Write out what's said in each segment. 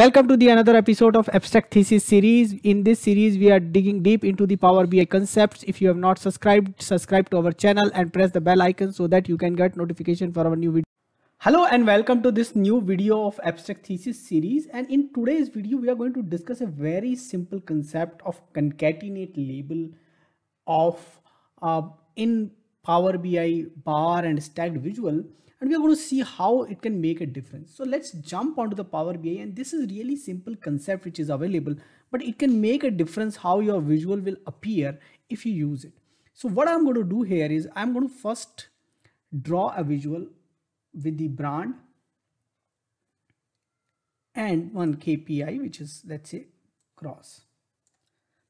Welcome to the another episode of Abstract Thesis series. In this series, we are digging deep into the Power BI concepts. If you have not subscribed, subscribe to our channel and press the bell icon so that you can get notification for our new video. Hello and welcome to this new video of Abstract Thesis series. And in today's video, we are going to discuss a very simple concept of concatenate label of uh, in Power BI bar and stacked visual and we are going to see how it can make a difference. So let's jump onto the Power BI and this is really simple concept which is available, but it can make a difference how your visual will appear if you use it. So what I'm going to do here is I'm going to first draw a visual with the brand and one KPI, which is let's say gross.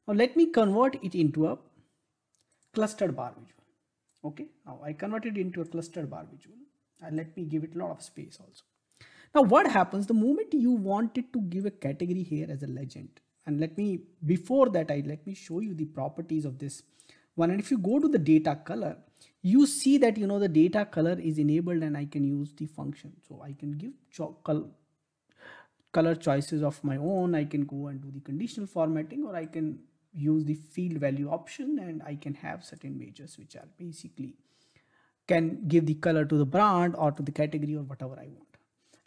Now let me convert it into a clustered bar visual. Okay, now I converted into a clustered bar visual and let me give it a lot of space also. Now what happens the moment you wanted to give a category here as a legend and let me before that I let me show you the properties of this one. And if you go to the data color you see that you know the data color is enabled and I can use the function. So I can give color choices of my own. I can go and do the conditional formatting or I can use the field value option and I can have certain measures which are basically can give the color to the brand or to the category or whatever I want.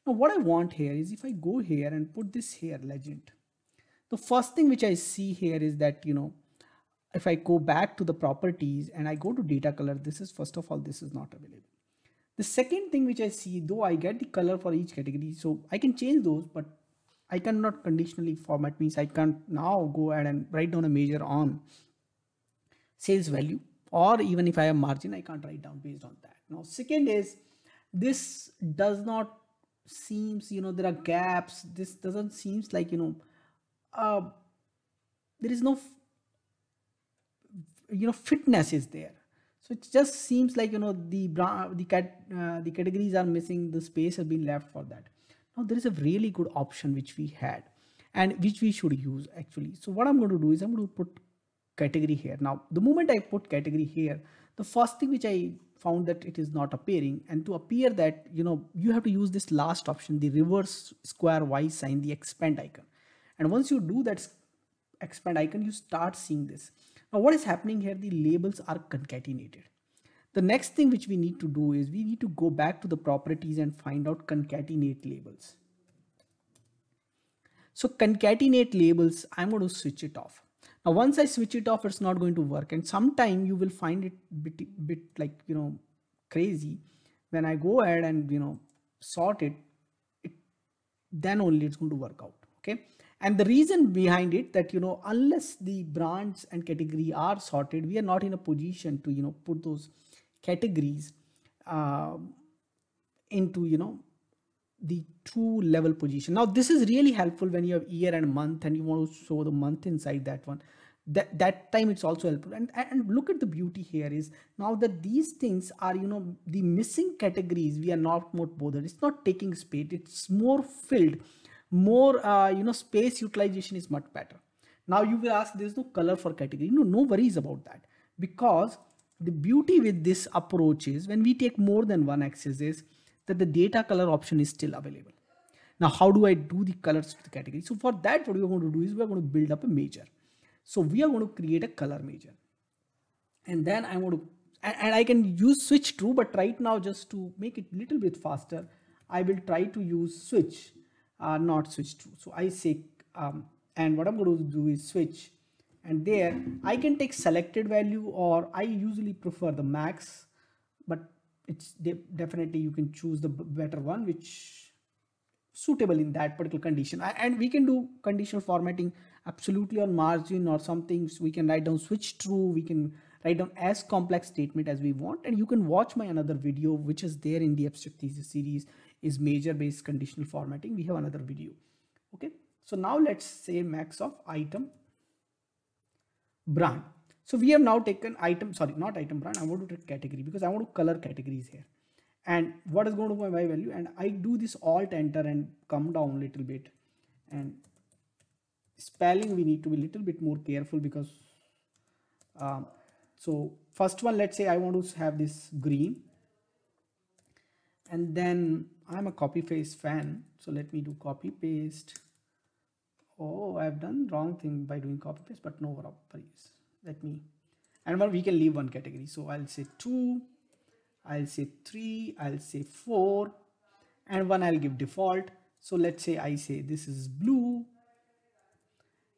Now what I want here is if I go here and put this here legend, the first thing which I see here is that, you know, if I go back to the properties and I go to data color, this is first of all, this is not available. The second thing which I see, though I get the color for each category, so I can change those, but I cannot conditionally format means I can't now go ahead and write down a measure on sales value or even if I have margin, I can't write down based on that. Now, second is this does not seems, you know, there are gaps. This doesn't seems like, you know, uh, there is no, you know, fitness is there. So it just seems like, you know, the the cat, uh, the categories are missing, the space has been left for that. Now there is a really good option which we had and which we should use actually. So what I'm going to do is I'm going to put category here. Now, the moment I put category here, the first thing which I found that it is not appearing and to appear that, you know, you have to use this last option, the reverse square Y sign, the expand icon. And once you do that expand icon, you start seeing this. Now, what is happening here? The labels are concatenated. The next thing which we need to do is we need to go back to the properties and find out concatenate labels. So concatenate labels, I'm going to switch it off. Now, once I switch it off, it's not going to work. And sometime you will find it bit, bit like, you know, crazy. When I go ahead and, you know, sort it, it then only it's going to work out. Okay. And the reason behind it that, you know, unless the brands and category are sorted, we are not in a position to, you know, put those categories uh, into, you know, the two level position. Now this is really helpful when you have year and month and you want to show the month inside that one. That, that time it's also helpful. And, and look at the beauty here is now that these things are you know the missing categories we are not more bothered. It's not taking space. It's more filled. More uh, you know space utilization is much better. Now you will ask there's no color for category. No no worries about that. Because the beauty with this approach is when we take more than one axis is that the data color option is still available. Now, how do I do the colors to the category? So for that, what we're going to do is we're going to build up a measure. So we are going to create a color measure. And then I'm going to, and, I can use switch true, but right now just to make it a little bit faster, I will try to use switch, uh, not switch true. So I say, um, and what I'm going to do is switch and there I can take selected value or I usually prefer the max, but it's de definitely you can choose the better one which suitable in that particular condition. And we can do conditional formatting absolutely on margin or something so we can write down switch true. We can write down as complex statement as we want. And you can watch my another video which is there in the abstract thesis series is measure based conditional formatting. We have another video. Okay. So now let's say max of item brand so we have now taken item, sorry, not item brand. I want to take category because I want to color categories here. And what is going to be my value? And I do this alt enter and come down a little bit. And spelling, we need to be a little bit more careful because, um, so first one, let's say I want to have this green. And then I'm a copy paste fan. So let me do copy paste oh i've done wrong thing by doing copy paste but no worries let me and we can leave one category. So i'll say two i'll say three i'll say four and one i'll give default. So let's say i say this is blue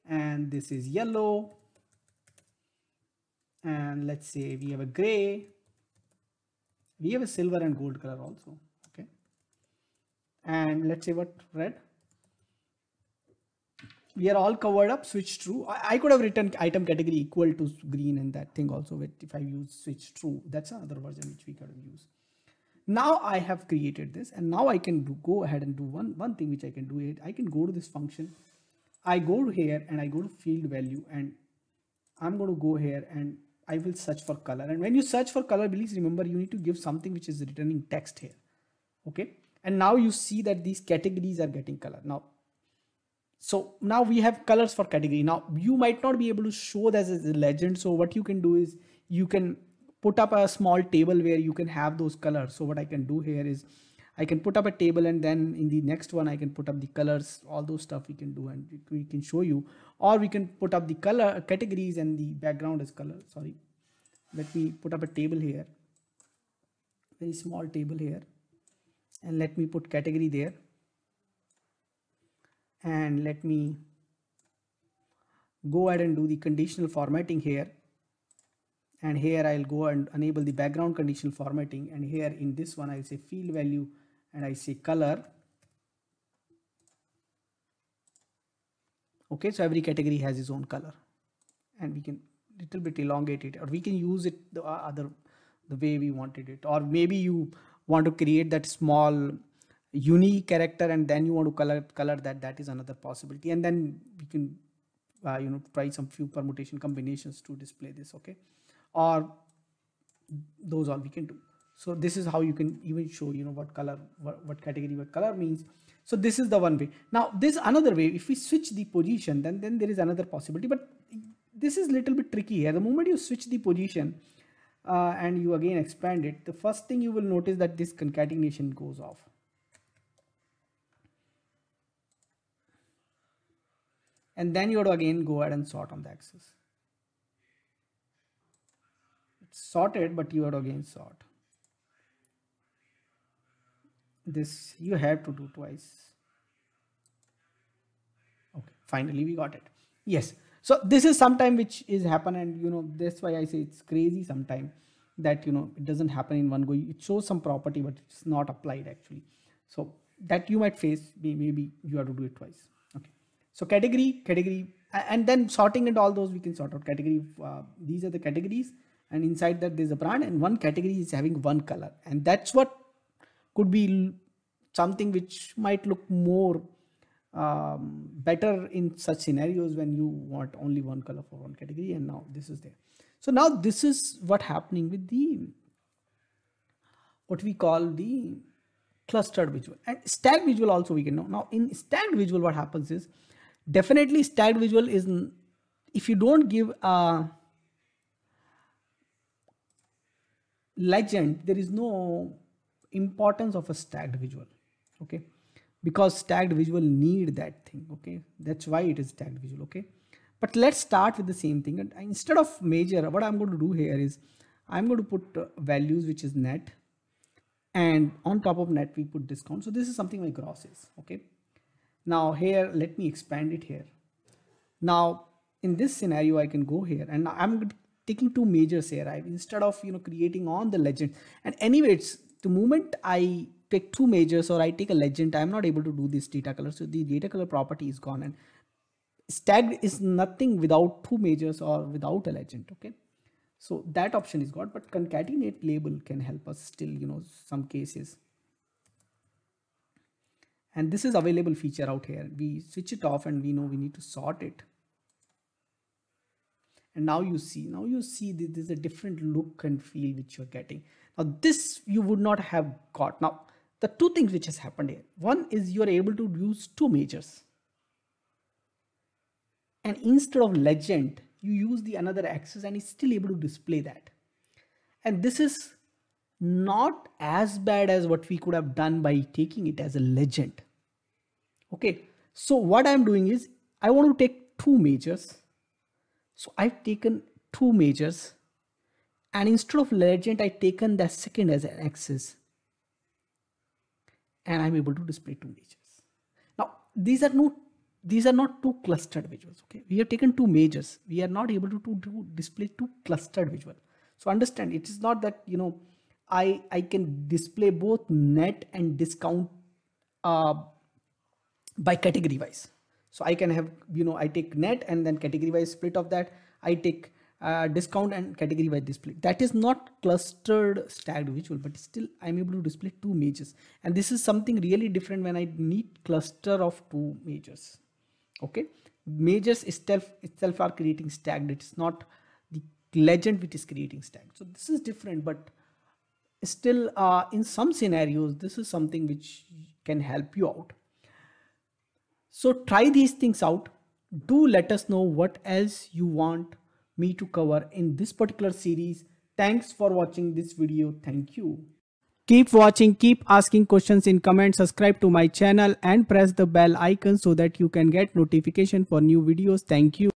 and this is yellow and let's say we have a gray. We have a silver and gold color also okay? And let's say what red we are all covered up switch true. I, I, could have written item category equal to green and that thing also with if i use switch true that's another version which we could use now i have created this and now i can do, go ahead and do one one thing which i can do it. I can go to this function. I go here and i go to field value and i'm going to go here and i will search for color. And when you search for color please remember you need to give something which is returning text here. Okay? And now you see that these categories are getting color. Now so now we have colors for category. Now you might not be able to show this as a legend. So what you can do is you can put up a small table where you can have those colors. So what i can do here is i can put up a table and then in the next one i can put up the colors. All those stuff we can do and we can show you. Or we can put up the color categories and the background is color. Sorry. Let me put up a table here. Very small table here. And let me put category there and let me go ahead and do the conditional formatting here. And here I'll go and enable the background conditional formatting. And here in this one I'll say field value and I say color. Okay so every category has its own color. And we can little bit elongate it. Or we can use it the other the way we wanted it. Or maybe you want to create that small unique character and then you want to color color that that is another possibility. And then we can uh, you know try some few permutation combinations to display this okay? Or those all we can do. So this is how you can even show you know what color what, what category what color means. So this is the one way. Now this another way. If we switch the position then then there is another possibility. But this is little bit tricky here. The moment you switch the position uh, and you again expand it the first thing you will notice that this concatenation goes off and then you have to again go ahead and sort on the axis. It's sorted but you have to again sort. This you have to do twice. Okay finally we got it. Yes. So this is sometime which is happen and you know that's why i say it's crazy sometime that you know it doesn't happen in one go. It shows some property but it's not applied actually. So that you might face maybe you have to do it twice so category, category, and then sorting and all those we can sort out category. Uh, these are the categories and inside that there's a brand and one category is having one color and that's what could be something which might look more um, better in such scenarios when you want only one color for one category and now this is there. So now this is what happening with the what we call the clustered visual and stacked visual also we can know. Now in stacked visual what happens is definitely stacked visual is if you don't give a legend there is no importance of a stacked visual okay? Because stacked visual need that thing okay? That's why it is stacked visual okay? But let's start with the same thing. And instead of measure what i'm going to do here is i'm going to put uh, values which is net and on top of net we put discount. So this is something like gross is okay now here, let me expand it here. Now in this scenario, I can go here and I'm taking two measures here. I instead of, you know, creating on the legend and anyway, it's the moment I take two measures or I take a legend, I'm not able to do this data color. So the data color property is gone and stacked is nothing without two measures or without a legend. Okay. So that option is got, but concatenate label can help us still, you know, some cases and this is available feature out here. We switch it off and we know we need to sort it. And now you see now you see this is a different look and feel which you're getting. Now this you would not have got. Now the two things which has happened here. One is you're able to use two measures. And instead of legend you use the another axis and it's still able to display that. And this is not as bad as what we could have done by taking it as a legend okay so what i'm doing is I want to take two measures. So I've taken two measures and instead of legend, I've taken the second as an axis and I'm able to display two measures. Now these are no these are not two clustered visuals. Okay, we have taken two measures. We are not able to, to, to display two clustered visual. So understand it is not that you know I I can display both net and discount uh, by category wise. So I can have, you know, I take net and then category wise split of that. I take uh, discount and category wise display. That is not clustered stacked visual, but still I'm able to display two measures. And this is something really different when I need cluster of two measures. Okay. Measures itself, itself are creating stacked. It's not the legend which is creating stacked. So this is different, but still uh, in some scenarios, this is something which can help you out. So try these things out. Do let us know what else you want me to cover in this particular series. Thanks for watching this video. Thank you. Keep watching, keep asking questions in comments, subscribe to my channel and press the bell icon so that you can get notification for new videos. Thank you.